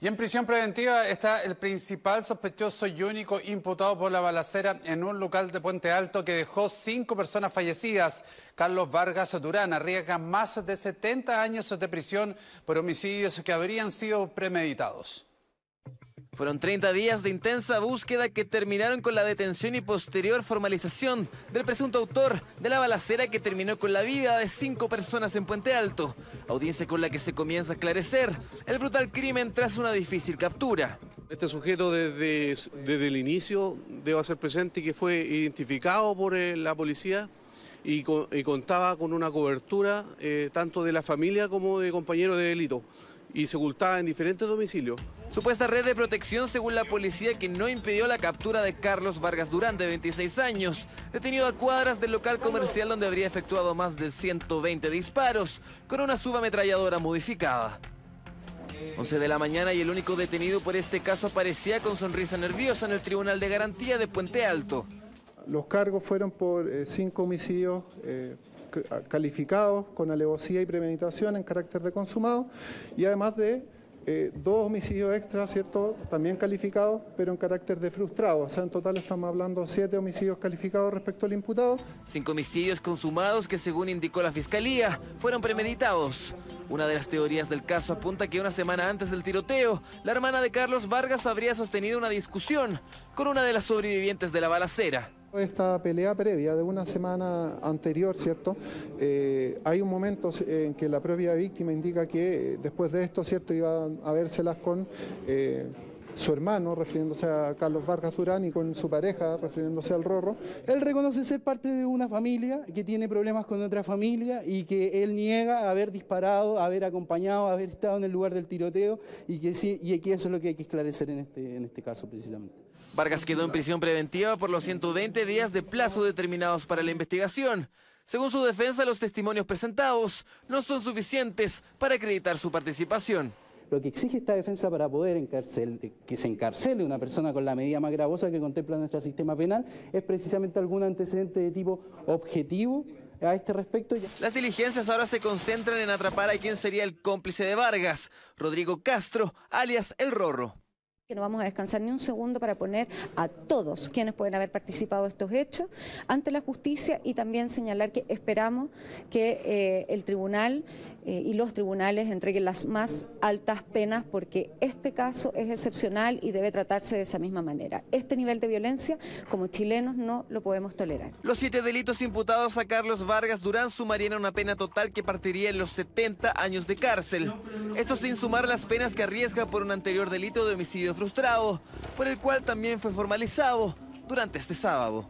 Y en prisión preventiva está el principal sospechoso y único imputado por la balacera en un local de Puente Alto que dejó cinco personas fallecidas. Carlos Vargas Durán arriesga más de 70 años de prisión por homicidios que habrían sido premeditados. Fueron 30 días de intensa búsqueda que terminaron con la detención y posterior formalización del presunto autor de la balacera que terminó con la vida de cinco personas en Puente Alto. Audiencia con la que se comienza a esclarecer el brutal crimen tras una difícil captura. Este sujeto desde, el inicio debo hacer presente que fue identificado por eh, la policía y, contaba con una cobertura eh, tanto de la familia como de compañeros de delito y se ocultaba en diferentes domicilios. Supuesta red de protección según la policía que no impidió la captura de Carlos Vargas Durán, de 26 años, detenido a cuadras del local comercial donde habría efectuado más de 120 disparos, con una subametralladora modificada. 11 de la mañana y el único detenido por este caso aparecía con sonrisa nerviosa en el Tribunal de Garantía de Puente Alto. Los cargos fueron por eh, cinco homicidios eh, calificados con alevosía y premeditación en carácter de consumado y además de eh, dos homicidios extra, ¿cierto? También calificados, pero en carácter de frustrado. O sea, en total estamos hablando de siete homicidios calificados respecto al imputado. Cinco homicidios consumados que, según indicó la Fiscalía, fueron premeditados. Una de las teorías del caso apunta que una semana antes del tiroteo, la hermana de Carlos Vargas habría sostenido una discusión con una de las sobrevivientes de la balacera. Esta pelea previa de una semana anterior, ¿cierto? Eh, hay un momento en que la propia víctima indica que eh, después de esto, ¿cierto? Iba a vérselas con eh, su hermano, refiriéndose a Carlos Vargas Durán, y con su pareja, refiriéndose al Rorro. Él reconoce ser parte de una familia que tiene problemas con otra familia y que él niega haber disparado, haber acompañado, haber estado en el lugar del tiroteo y que, sí, y que eso es lo que hay que esclarecer en este, en este caso precisamente. Vargas quedó en prisión preventiva por los 120 días de plazo determinados para la investigación. Según su defensa, los testimonios presentados no son suficientes para acreditar su participación. Lo que exige esta defensa para poder que se encarcele una persona con la medida más gravosa que contempla nuestro sistema penal es precisamente algún antecedente de tipo objetivo a este respecto. Las diligencias ahora se concentran en atrapar a quien sería el cómplice de Vargas, Rodrigo Castro, alias El Rorro que no vamos a descansar ni un segundo para poner a todos quienes pueden haber participado de estos hechos ante la justicia y también señalar que esperamos que eh, el tribunal eh, y los tribunales entreguen las más altas penas porque este caso es excepcional y debe tratarse de esa misma manera. Este nivel de violencia, como chilenos, no lo podemos tolerar. Los siete delitos imputados a Carlos Vargas Durán sumarían una pena total que partiría en los 70 años de cárcel. Esto sin sumar las penas que arriesga por un anterior delito de homicidio frustrado, por el cual también fue formalizado durante este sábado.